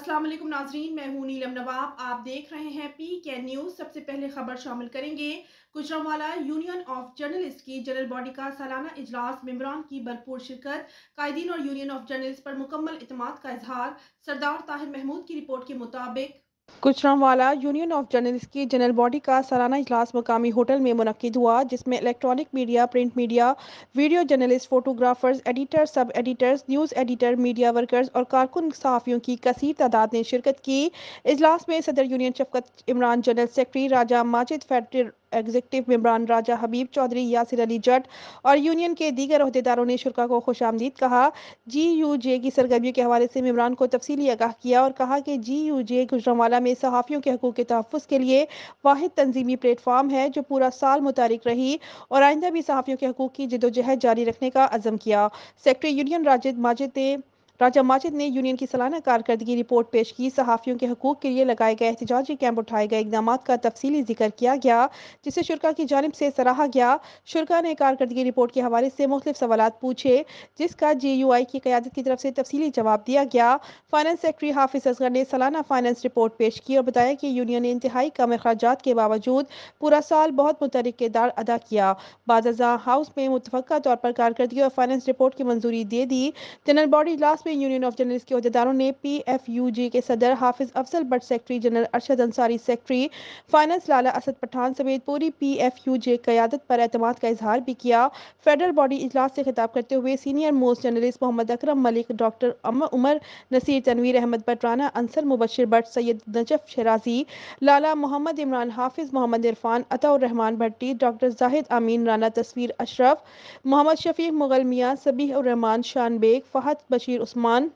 अस्सलाम वालेकुम नाजरीन, मैं हूँ नीलम नवाब। आप देख रहे हैं पी के न्यूज़ सबसे पहले खबर शामिल करेंगे। गुजरावाला यूनियन ऑफ़ जर्नलिस्ट की जनरल बॉडी का सालाना इजलास। मेम्बरान की भरपूर शिरकत। कायदीन और यूनियन ऑफ़ जर्नलिस्ट पर मुकम्मल अतमाद का इजहार। सरदार ताहिर महमूद की रिपोर्ट के मुताबिक गुजरावाला यूनियन ऑफ़ जर्नलिस्ट की जनरल बॉडी का सालाना इजलास मकामी होटल में मुनद हुआ, जिसमें electronic media, print media, video journalist, photographers, editor, sub editors, news editor, media workers और कारकुन सहाफ़ियों की कसीर तादाद ने शिरकत की। इजलास में सदर union Shafqat Imran, general secretary Raja Majid fader executive मेम्बरान राजा हबीब चौधरी यासिर अली जट और यूनियन के दीगर अहदेदारों ने शुरा को खुश आमदीद कहा। जी यू जे की सरगर्मियों के हवाले से मेम्बरान को तफसीली आगाह किया और कहा कि जी यू जे गुजरावाला में सहाफ़ियों के हकूक़ के तहफ़ के लिए वाद तनजीमी प्लेटफार्म है, जो पूरा साल मुतारिक रही और आइंदा भी सहाफ़ियों के हकूक़ की जदोजहद जारी रखने का अज़म किया। सेक्रेटरी यूनियन राजिद माजिद ने राजा माजिद ने यूनियन की सालाना कारकर्दगी रिपोर्ट पेश की। सहाफ़ियों के हकूक़ के लिए लगाए गए एहतजाजी कैंप उठाए गए इकदाम का तफसीली ज़िक्र किया गया, जिसे शुरा की जानब से सराहा गया। शुरा ने कारकर्दगी रिपोर्ट के हवाले से मुख्तु सवाल पूछे, जिसका जे यू आई की क्यादत की तरफ़ से तफसीली जवाब दिया गया। फाइनेंस सेक्रेटरी हाफिज असगर ने सालाना फाइनेंस रिपोर्ट पेश की और बताया कि यूनियन ने इंतहाई कम अखराज के बावजूद पूरा साल बहुत मुतरक किरदार अदा किया। बाजा हाउस में मुतफ़ा तौर पर कारकर्दगी और फाइनेंस रिपोर्ट की मंजूरी दे दी। जनरल बॉडी इजलास में में यूनियन ऑफ़ जर्नलिस्ट के अहदेदारों ने पी एफ़ यू जी के सदर Hafiz Afzal Bhatt, secretary general Arshad Ansari, secretary finance Lala Asad Pathan समेत पूरी पी एफ़ यू जे क्यादत पर अहतमाद का इजहार भी किया। फेडरल बॉडी इजलास से खिताब करते हुए senior most journalist Mohammad Akram Malik, doctor Umar Naseer, Tanveer Ahmad Bhatt, Rana Ansar Mubashar Bhatt, Syed Najaf Shirazi, Lala Mohammad Imran, Hafiz Mohammad Irfan, Ataurrehman Bhatti, doctor Zahid Amin Rana Tasveer Ashraf, Mohammad Shafiq Mughal Mian Sabih Rehman Shan Baig, Fahad Bashir Usman Usman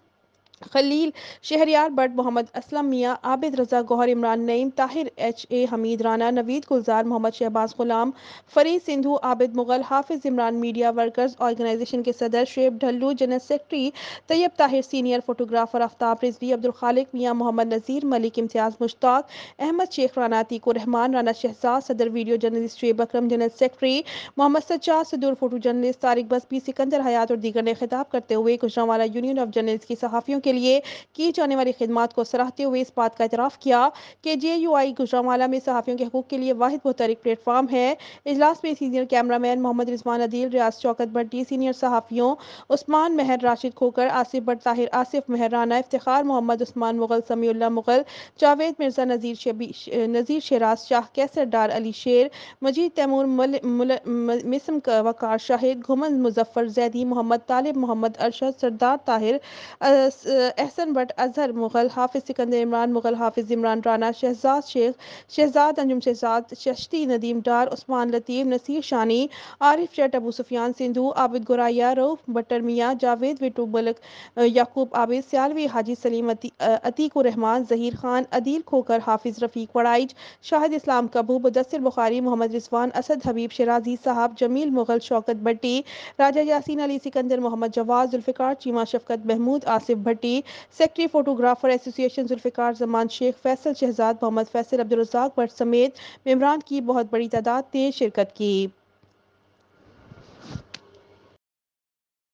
Khalil, Shahryar, Butt Mohammad Aslam, Mian Abid Raza, Gohar Imran, Naeem, Tahir H A Hameed Rana Naveed Gulzar, Mohammad Shahbaz Ghulam, Farid Sindhu, Abid Mughal, Hafiz Imran, media workers, organization के सदर, Sheb Dhallu, general secretary, Tayyab Tahir, senior photographer, Aftab Rizvi, Abdul Khaliq, Mian Mohammad नज़ीर, मलिक इम्तियाज़ मुश्ताक, अहमद शेख राना तीको रहमान राना शहजाद, सदर video journalist, Sheb Akram, general secretary, Mohammad Sajjad, सदूर photo journalist, Tariq बस बसपी सिकंदर हयात और दीगर ने खिताब करते हुए गुजरावाला यूनियन ऑफ़ जर्नलिस्ट की सहाफ़ियों के लिए की जाने वाली खदमात को सराहते हुए इस बात का इतराफ़ किया कि जे यू आई गुजरावाला में सहाफ़ियों के हकूक़ के लिए वाद मुतरक प्लेटफार्म है। इजलास में senior cameraman Mohammad Rizwan Adeel, Riaz Shaukat Bhatti, senior सहाफ़ियों Usman महर, राशिद खोकर, आसिफ भट्ट, ताहिर आसिफ महर इफ्तार मोहम्मद उस्मान मुगल समीउल्ला मुगल, जावेद मिर्ज़ा, नज़ीर नज़ीर शराज शाह, कैसर डार अली शेर, मजीद तैमूर मिसम वकार शाहिद घुमन मुजफ्फर, जैदी मोहम्मद, तालिब मोहम्मद, अरशद सरदार, ताहिर एहसन भट्ट अजहर मुगल हाफिज सिकंदर इमरान, मुगल हाफिज इमरान राना शहजाद शेख, शहजाद अंजुम, शहजाद शश्ती, नदीम डार, उस्मान लतीफ़, नसीर शानी, आरिफ जट अबू सुफियान सिंधु, आबिद गुराया, रऊफ बटर मियाँ, जावेद विटू मलक याकूब आबिद, सियालवी हाजी सलीम अतीक रहमान जहीर खान, अदील खोकर, हाफिज रफ़ीक वड़ाइज, शाहिद इस्लाम कबू Mudassar Bukhari, Mohammad Rizwan, Asad Habib Shirazi sahab, Jamil Mughal Shaukat Bhatti, Raja Yasin Ali Sikandar, Mohammad Jawad Zulfiqar Cheema Shafqat Mahmood, Asif Bhatti secretary photographer association Zulfiqar Zaman Sheikh, Faisal Shahzad Mohammad Faisal Abdulrazzaq Bhatt समेत मेम्बरान की बहुत बड़ी तादाद ने शिरकत की।